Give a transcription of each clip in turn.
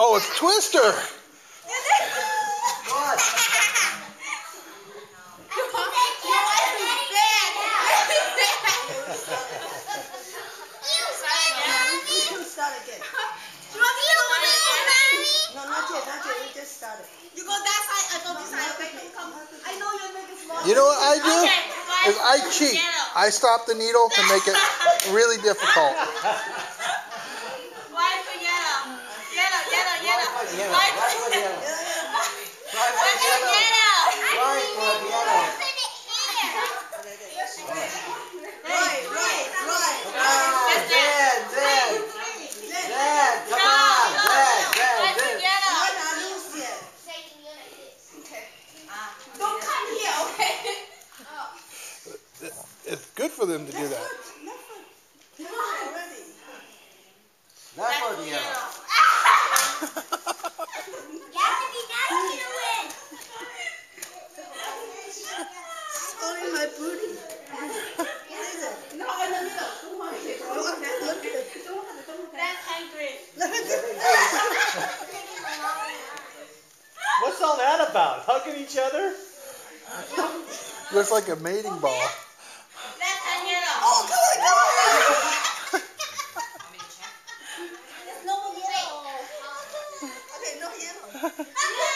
Oh, it's Twister. Start again. No, not yet, not yet. We just started. You go that side, I go this side. Okay, come, come. I know you're making small. You know what I do? Okay, Is I cheat. I stop the needle to make it really difficult. yellow. White for yellow. White White for for yellow. yellow. White for yellow. Right for yellow. Right, right, right. Come on, Zen, Zen. Zen, come on, Zen, Zen, White for Zen. yellow. You're not loose yet. Don't come here, okay? It's good for them to do that. Left foot. Come on, already. Left for yellow. It's my booty. No, in the middle. Come on. Okay, look at it. That's angry. Look at it. What's all that about? Hugging each other? Looks like a mating ball. That's yellow. Oh, come on, come on. No. Okay, no yellow. No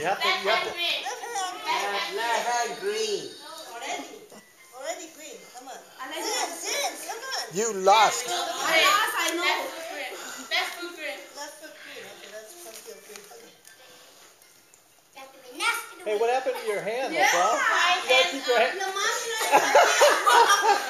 You have to, That's you have to, angry. Left hand Left, left hand green. already. Already green. Come on. And then Zin, Zin, come on. You lost. Green. I know. That's food green. Left foot green. Okay, that's plenty green. Hey, what happened to your hand, Yeah. LaFleur? White You gotta and, keep your hand.